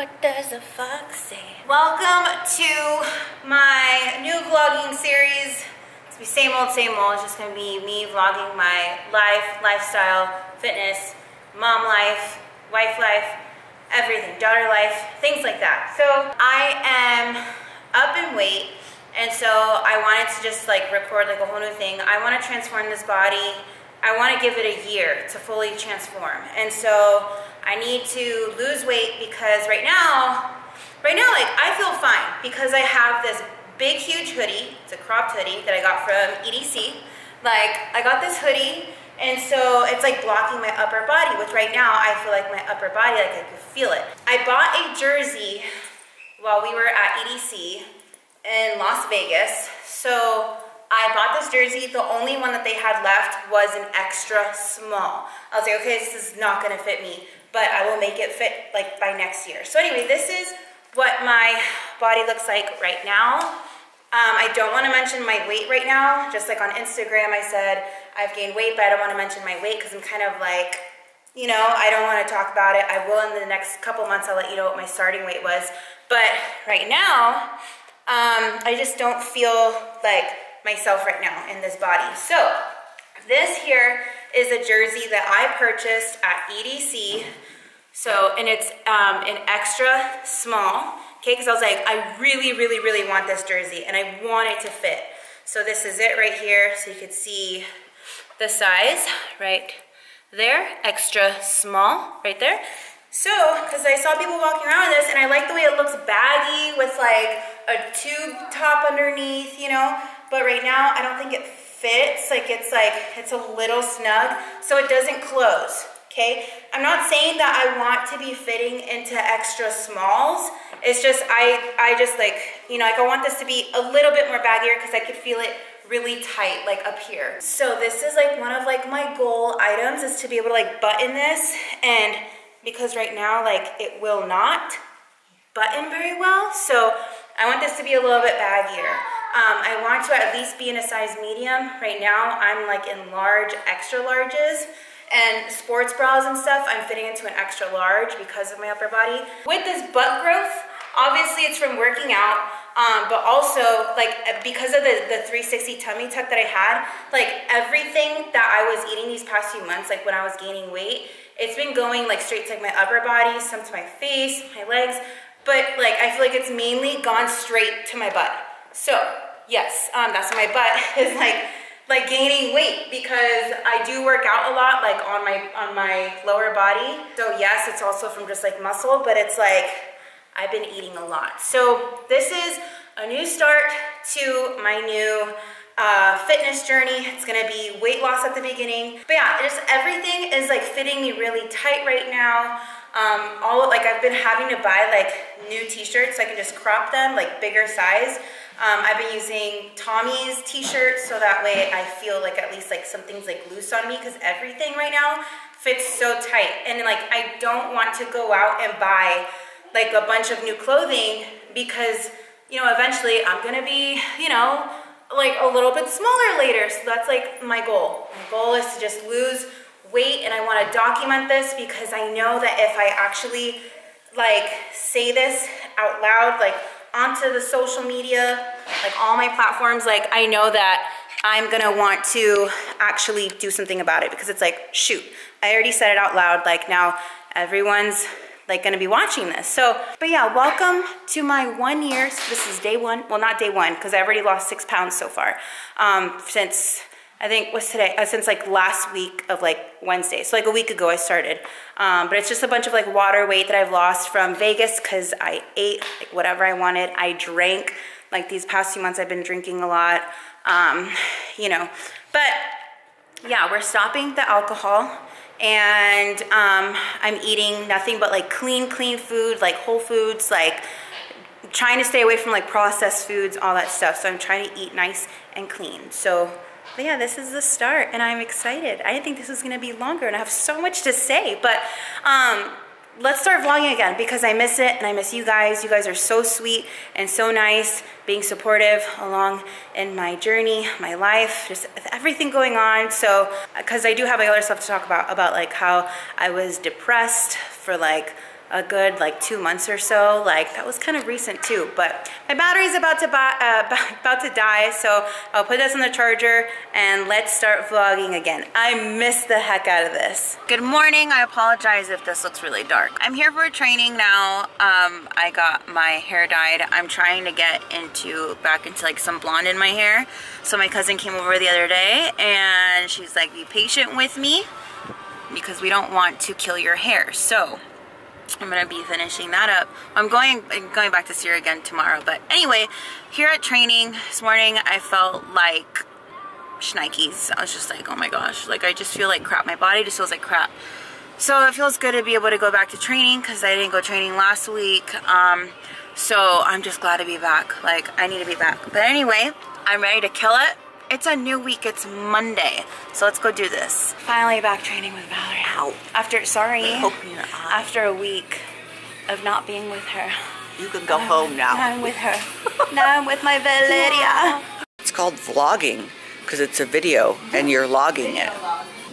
What does a fox say? Welcome to my new vlogging series. It's be same old, same old. It's just gonna be me vlogging my life, lifestyle, fitness, mom life, wife life, everything, daughter life, things like that. So I am up in weight and so I wanted to just like record like a whole new thing. I wanna transform this body. I wanna give it a year to fully transform. And so I need to lose weight because right now, right now like I feel fine because I have this big huge hoodie. It's a cropped hoodie that I got from EDC. Like I got this hoodie and so it's like blocking my upper body, which right now I feel like my upper body, like I can feel it. I bought a jersey while we were at EDC in Las Vegas. So I bought this jersey. The only one that they had left was an extra small. I was like, okay, this is not gonna fit me, but I will make it fit like by next year. So anyway, this is what my body looks like right now. Um, I don't want to mention my weight right now. Just like on Instagram, I said I've gained weight, but I don't want to mention my weight because I'm kind of like, you know, I don't want to talk about it. I will in the next couple months. I'll let you know what my starting weight was. But right now, um, I just don't feel like myself right now in this body. So this here is a jersey that I purchased at EDC. So, and it's um, an extra small okay? Because I was like, I really, really, really want this jersey and I want it to fit. So this is it right here. So you can see the size right there, extra small right there. So, because I saw people walking around with this and I like the way it looks baggy with like a tube top underneath, you know? But right now, I don't think it fits. Like it's like, it's a little snug, so it doesn't close okay? I'm not saying that I want to be fitting into extra smalls. It's just, I, I just like, you know, like I want this to be a little bit more baggier because I could feel it really tight, like up here. So this is like one of like my goal items is to be able to like button this and because right now like it will not button very well. So I want this to be a little bit baggier. Um, I want to at least be in a size medium. Right now I'm like in large, extra larges. And sports bras and stuff, I'm fitting into an extra large because of my upper body. With this butt growth, obviously it's from working out, um, but also like because of the, the 360 tummy tuck that I had, like everything that I was eating these past few months, like when I was gaining weight, it's been going like straight to like my upper body, some to my face, my legs, but like I feel like it's mainly gone straight to my butt. So yes, um, that's my butt is like like gaining weight because I do work out a lot like on my on my lower body. So yes, it's also from just like muscle, but it's like I've been eating a lot. So this is a new start to my new uh, fitness journey. It's gonna be weight loss at the beginning. But yeah, just everything is like fitting me really tight right now. Um, all like I've been having to buy like new t-shirts so I can just crop them like bigger size um, I've been using Tommy's t-shirts so that way I feel like at least like something's like loose on me because everything right now fits so tight. And like I don't want to go out and buy like a bunch of new clothing because you know eventually I'm gonna be you know like a little bit smaller later. So that's like my goal. My goal is to just lose weight and I want to document this because I know that if I actually like say this out loud like onto the social media, like all my platforms, like I know that I'm gonna want to actually do something about it because it's like, shoot, I already said it out loud, like now everyone's like gonna be watching this. So, but yeah, welcome to my one year, so this is day one, well not day one, because I already lost six pounds so far, um, since I think was today, uh, since like last week of like Wednesday. So like a week ago I started. Um, but it's just a bunch of like water weight that I've lost from Vegas because I ate like whatever I wanted. I drank, like these past few months I've been drinking a lot, um, you know. But yeah, we're stopping the alcohol and um, I'm eating nothing but like clean, clean food, like whole foods, like trying to stay away from like processed foods, all that stuff. So I'm trying to eat nice and clean. So but yeah, this is the start and I'm excited. I didn't think this was gonna be longer and I have so much to say, but um, let's start vlogging again because I miss it and I miss you guys. You guys are so sweet and so nice, being supportive along in my journey, my life, just everything going on. So, because I do have like other stuff to talk about, about like how I was depressed for like a good like two months or so. Like that was kind of recent too. But my battery's about to uh, about to die, so I'll put this on the charger and let's start vlogging again. I missed the heck out of this. Good morning. I apologize if this looks really dark. I'm here for training now. Um, I got my hair dyed. I'm trying to get into back into like some blonde in my hair. So my cousin came over the other day and she's like, be patient with me because we don't want to kill your hair. So I'm gonna be finishing that up. I'm going going back to Syria again tomorrow. But anyway, here at training this morning, I felt like shnikes. I was just like, oh my gosh, like I just feel like crap. My body just feels like crap. So it feels good to be able to go back to training because I didn't go training last week. Um, so I'm just glad to be back. Like I need to be back. But anyway, I'm ready to kill it. It's a new week, it's Monday. So let's go do this. Finally back training with Valerie. Ow. After, sorry. After a week of not being with her. You can go home now. Now I'm with her. now I'm with my Valeria. It's called vlogging because it's a video and you're logging it.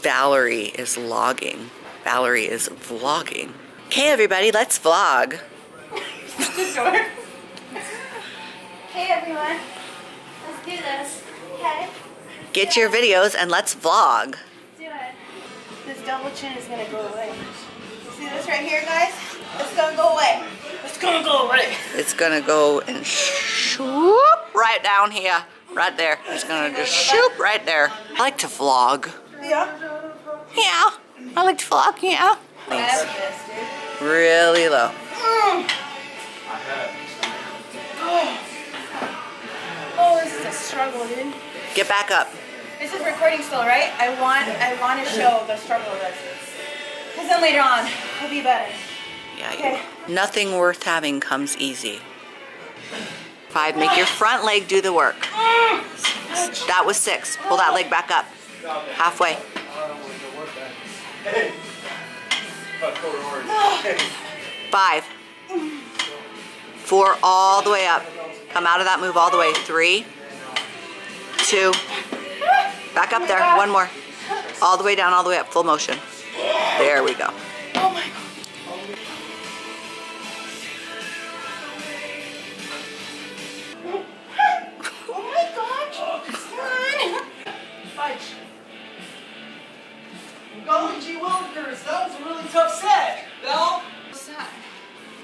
Valerie is logging. Valerie is vlogging. Okay, everybody, let's vlog. hey, everyone. Let's do this. Okay. Get your videos and let's vlog. do it. This double chin is gonna go away. See this right here, guys? It's gonna go away. It's gonna go away. It's gonna go and shoop right down here. Right there. It's gonna just shoop right there. I like to vlog. Yeah. Yeah. I like to vlog, yeah. Thanks. Really low. Mm. Oh, this is a struggle, dude. Get back up. This is recording still, right? I want I want to show the struggle of this. Because then later on, it'll be better. Yeah, Okay. nothing worth having comes easy. Five, make your front leg do the work. That was six. Pull that leg back up. Halfway. Five. Four, all the way up. Come out of that move all the way. Three, two, back up there. One more. All the way down, all the way up. Full motion. There we go. Oh my god. Oh my gosh. Come on. Fudge. Golden G. That was a really tough set. Bell?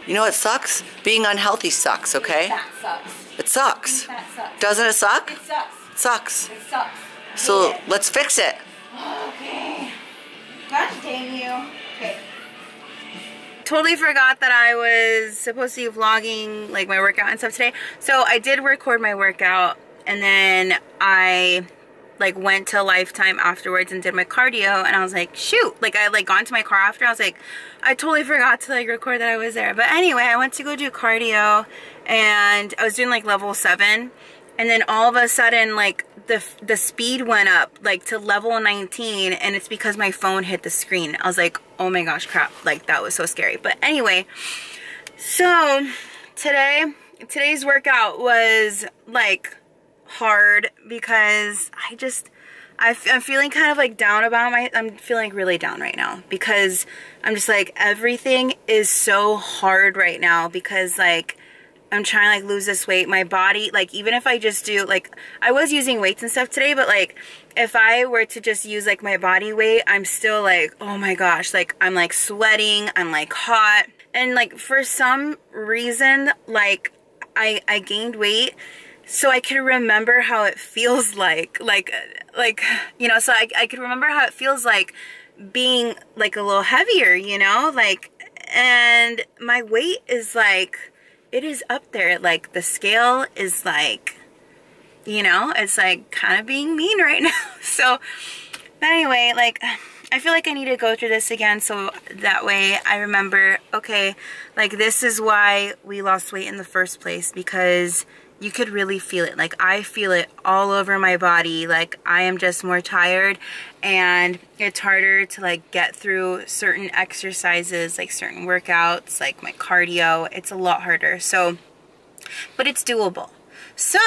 You know what sucks? Being unhealthy sucks, okay? That sucks. It sucks. That sucks. Doesn't it suck? It sucks. It sucks. It sucks. So it. let's fix it. Okay. Gosh dang you. Okay. Totally forgot that I was supposed to be vlogging like my workout and stuff today. So I did record my workout and then I like went to Lifetime afterwards and did my cardio and I was like, shoot, like I like gone to my car after. I was like, I totally forgot to like record that I was there. But anyway, I went to go do cardio and I was doing like level seven and then all of a sudden like the the speed went up like to level 19 and it's because my phone hit the screen. I was like oh my gosh crap. Like that was so scary. But anyway so today today's workout was like hard because i just I'm feeling kind of like down about my I'm feeling really down right now because I'm just like everything is so hard right now because like I'm trying to like lose this weight. My body, like even if I just do like I was using weights and stuff today, but like if I were to just use like my body weight, I'm still like, oh my gosh, like I'm like sweating, I'm like hot. And like for some reason, like I I gained weight so I could remember how it feels like like like you know, so I I could remember how it feels like being like a little heavier, you know? Like and my weight is like it is up there. Like the scale is like you know it's like kind of being mean right now. So but anyway like i feel like i need to go through this again. So that way i remember okay like this is why we lost weight in the first place because you could really feel it. Like i feel it all over my body. Like i am just more tired and it's harder to like get through certain exercises like certain workouts like my cardio. It's a lot harder. So but it's doable. So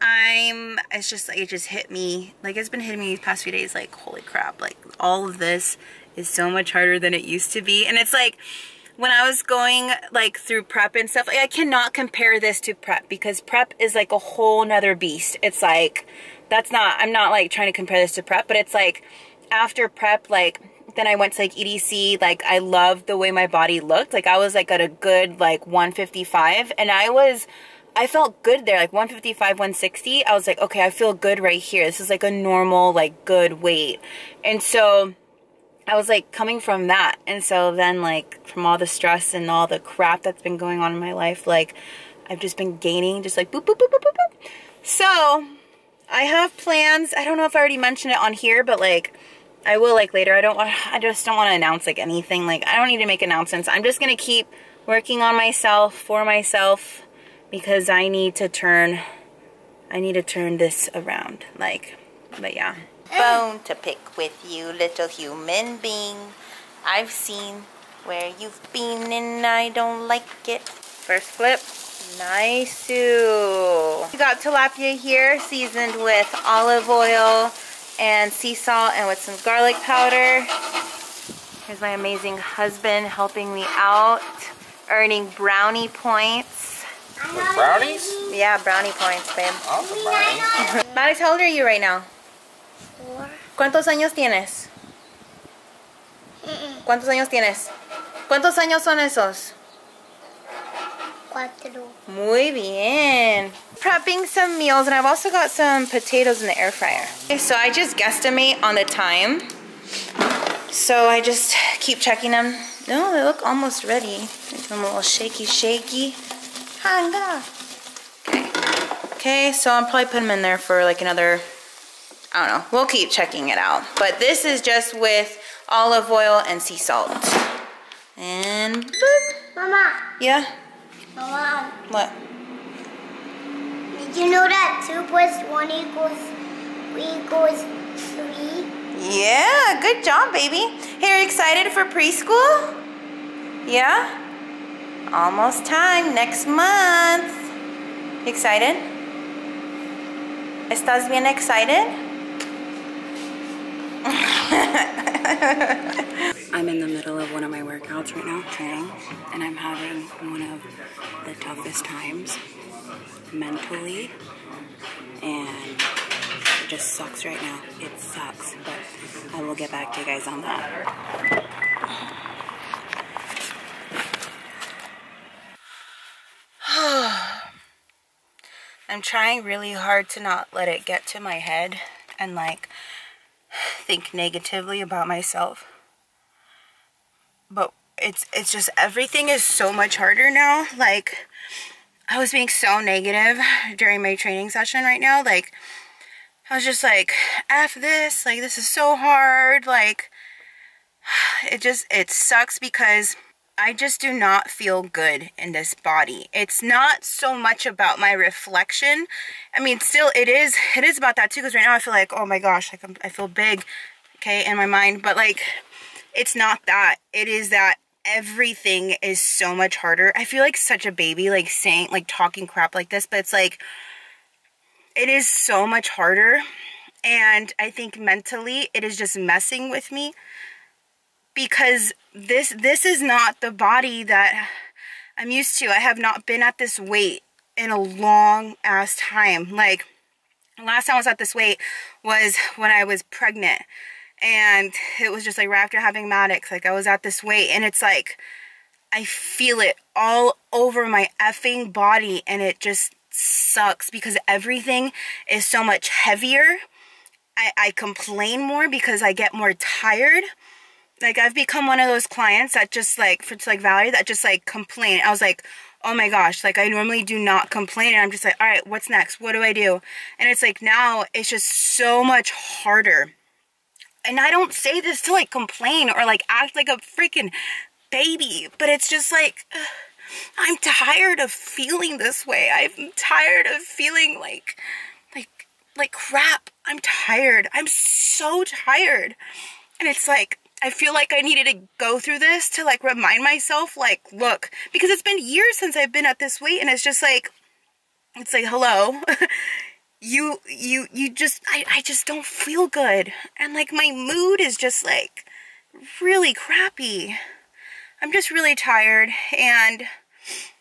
i'm it's just like it just hit me like it's been hitting me these past few days like holy crap like all of this is so much harder than it used to be. And it's like when I was going like through prep and stuff, like, I cannot compare this to prep because prep is like a whole nother beast. It's like, that's not, I'm not like trying to compare this to prep, but it's like after prep, like then I went to like EDC, like I loved the way my body looked. Like I was like at a good like 155 and I was, I felt good there, like 155, 160. I was like, okay, I feel good right here. This is like a normal, like good weight. And so I was like coming from that. And so then like from all the stress and all the crap that's been going on in my life, like I've just been gaining just like boop, boop, boop, boop, boop, boop. So I have plans. I don't know if I already mentioned it on here, but like I will like later. I don't want, I just don't want to announce like anything. Like I don't need to make announcements. I'm just going to keep working on myself for myself because I need to turn, I need to turn this around. Like, but yeah. Eh. Bone to pick with you, little human being. I've seen where you've been and I don't like it. First flip. Nice. We got tilapia here seasoned with olive oil and sea salt and with some garlic powder. Here's my amazing husband helping me out, earning brownie points. With brownies? Yeah, brownie points, babe. Awesome brownies. Maddox, how old are you right now? Four. ¿Cuántos años tienes? ¿Cuántos años tienes? ¿Cuántos años son esos? Cuatro. Muy bien. Prepping some meals and I've also got some potatoes in the air fryer. Okay, so I just guesstimate on the time. So I just keep checking them. No, they look almost ready. Make them a little shaky, shaky. Hanga. Okay. Okay, so I'll probably put them in there for like another, I don't know. We'll keep checking it out. But this is just with olive oil and sea salt. And boop. Mama, Yeah? Mama, What? did you know that two plus one equals equals three? Yeah, good job, baby. Hey, are you excited for preschool? Yeah? Almost time, next month. Excited? ¿Estás bien excited? I'm in the middle of one of my workouts right now, training, and I'm having one of the toughest times mentally, and it just sucks right now. It sucks, but I will get back to you guys on that. I'm trying really hard to not let it get to my head and like think negatively about myself. But it's it's just everything is so much harder now. Like I was being so negative during my training session right now. Like I was just like, F this, like this is so hard. Like it just it sucks because I just do not feel good in this body. It's not so much about my reflection. I mean, still it is it is about that too because right now I feel like, oh my gosh, like I'm, I feel big, okay, in my mind, but like it's not that. It is that everything is so much harder. I feel like such a baby like saying like talking crap like this, but it's like it is so much harder and I think mentally it is just messing with me because this this is not the body that I'm used to. I have not been at this weight in a long ass time. Like last time I was at this weight was when I was pregnant and it was just like right after having Maddox like I was at this weight and it's like I feel it all over my effing body and it just sucks because everything is so much heavier. I, I complain more because I get more tired like I've become one of those clients that just like for like Valerie that just like complain. I was like, oh my gosh, like I normally do not complain and I'm just like, all right, what's next? What do I do? And it's like now it's just so much harder. And I don't say this to like complain or like act like a freaking baby, but it's just like I'm tired of feeling this way. I'm tired of feeling like like like crap. I'm tired. I'm so tired. And it's like I feel like I needed to go through this to like remind myself like look because it's been years since I've been at this weight and it's just like it's like hello you you you just I, I just don't feel good and like my mood is just like really crappy I'm just really tired and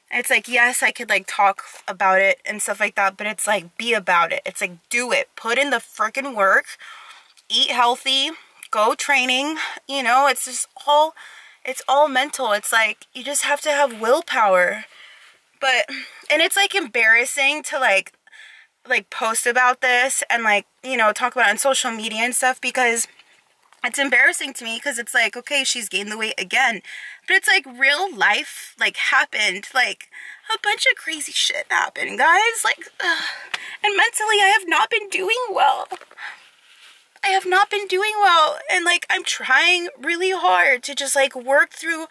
it's like, yes, I could like talk about it and stuff like that, but it's like, be about it. It's like, do it. Put in the freaking work. Eat healthy. Go training. You know, it's just all, it's all mental. It's like, you just have to have willpower. But, and it's like embarrassing to like, like post about this and like, you know, talk about on social media and stuff because it's embarrassing to me because it's like, okay, she's gained the weight again. But it's like real life, like happened. Like a bunch of crazy shit happened, guys. Like, ugh. and mentally, I have not been doing well. I have not been doing well. And like, I'm trying really hard to just like work through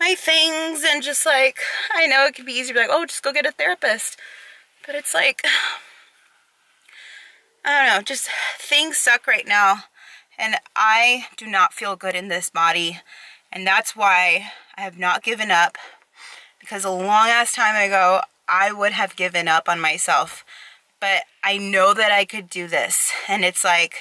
my things and just like, I know it can be easy to be like, oh, just go get a therapist. But it's like, I don't know, just things suck right now and I do not feel good in this body. And that's why I have not given up. Because a long ass time ago, I would have given up on myself. But I know that I could do this. And it's like,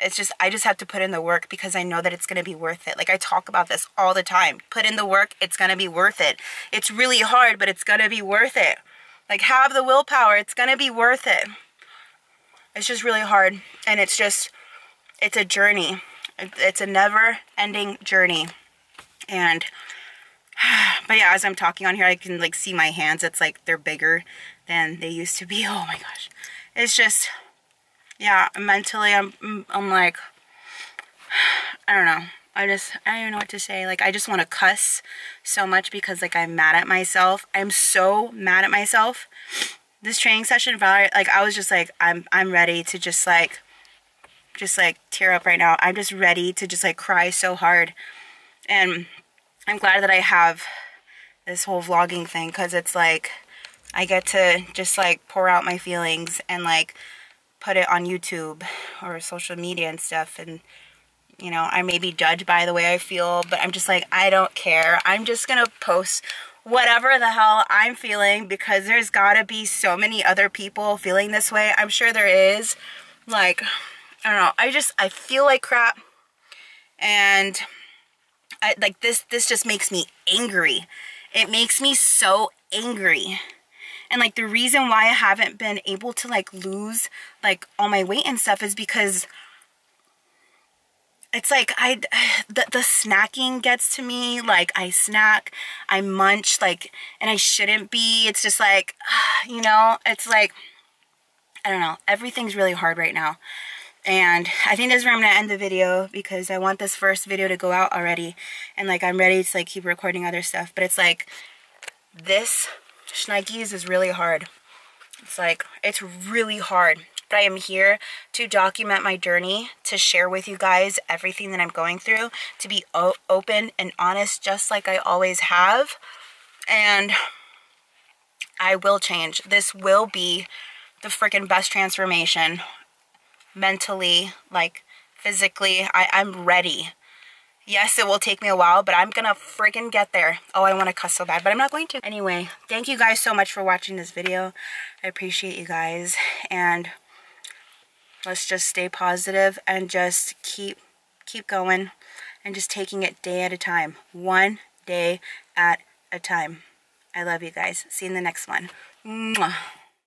it's just, I just have to put in the work because I know that it's going to be worth it. Like I talk about this all the time. Put in the work, it's going to be worth it. It's really hard, but it's going to be worth it. Like have the willpower, it's going to be worth it. It's just really hard. And it's just, it's a journey. It's a never ending journey. And, but yeah, as I'm talking on here, I can like see my hands. It's like they're bigger than they used to be. Oh my gosh. It's just, yeah, mentally, I'm, I'm like, I don't know. I just, I don't even know what to say. Like, I just want to cuss so much because, like, I'm mad at myself. I'm so mad at myself. This training session, like, I was just like, I'm, I'm ready to just, like, just like tear up right now. I'm just ready to just like cry so hard. And I'm glad that I have this whole vlogging thing because it's like I get to just like pour out my feelings and like put it on YouTube or social media and stuff and you know I may be judged by the way I feel but I'm just like I don't care I'm just gonna post whatever the hell I'm feeling because there's gotta be so many other people feeling this way I'm sure there is like I don't know. I just, I feel like crap. And I, like this, this just makes me angry. It makes me so angry. And like the reason why I haven't been able to like lose like all my weight and stuff is because it's like I the, the snacking gets to me. Like I snack I munch like and I shouldn't be. It's just like you know it's like I don't know. Everything's really hard right now. And I think this is where I'm gonna end the video because I want this first video to go out already. And like I'm ready to like keep recording other stuff. But it's like this Schneikes is really hard it's like it's really hard but I am here to document my journey to share with you guys everything that I'm going through to be open and honest just like I always have and I will change this will be the freaking best transformation mentally, like physically. I, I'm ready. Yes, it will take me a while, but I'm gonna freaking get there. Oh, I want to cuss so bad, but I'm not going to. Anyway, thank you guys so much for watching this video. I appreciate you guys. And let's just stay positive and just keep keep going and just taking it day at a time. One day at a time. I love you guys. See you in the next one. Mwah.